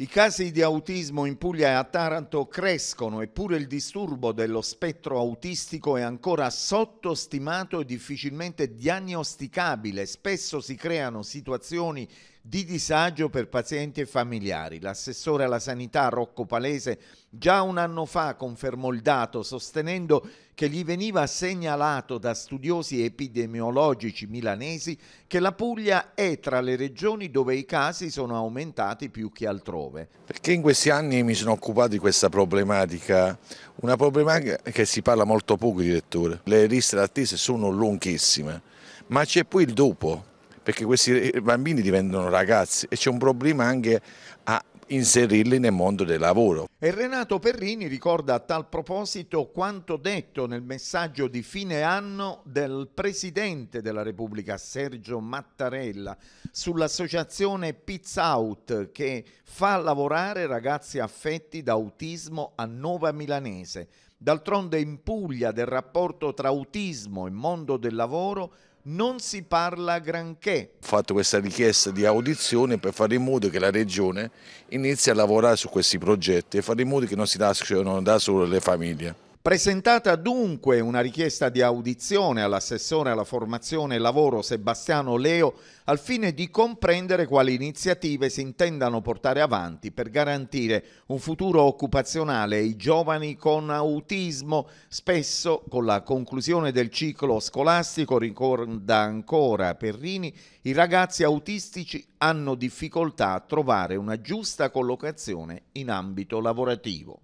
I casi di autismo in Puglia e a Taranto crescono eppure il disturbo dello spettro autistico è ancora sottostimato e difficilmente diagnosticabile. Spesso si creano situazioni di disagio per pazienti e familiari. L'assessore alla sanità Rocco Palese già un anno fa confermò il dato sostenendo che gli veniva segnalato da studiosi epidemiologici milanesi che la Puglia è tra le regioni dove i casi sono aumentati più che altrove. Perché in questi anni mi sono occupato di questa problematica, una problematica che si parla molto poco, direttore. Le liste d'attesa sono lunghissime, ma c'è poi il dopo perché questi bambini diventano ragazzi e c'è un problema anche a inserirli nel mondo del lavoro. E Renato Perrini ricorda a tal proposito quanto detto nel messaggio di fine anno del Presidente della Repubblica Sergio Mattarella sull'associazione Pizza Out che fa lavorare ragazzi affetti da autismo a Nova Milanese. D'altronde in Puglia del rapporto tra autismo e mondo del lavoro non si parla granché. Ho fatto questa richiesta di audizione per fare in modo che la Regione inizi a lavorare su questi progetti e fare in modo che non si lasciano da solo le famiglie. Presentata dunque una richiesta di audizione all'assessore alla formazione e lavoro Sebastiano Leo al fine di comprendere quali iniziative si intendano portare avanti per garantire un futuro occupazionale ai giovani con autismo. Spesso con la conclusione del ciclo scolastico, ricorda ancora Perrini, i ragazzi autistici hanno difficoltà a trovare una giusta collocazione in ambito lavorativo.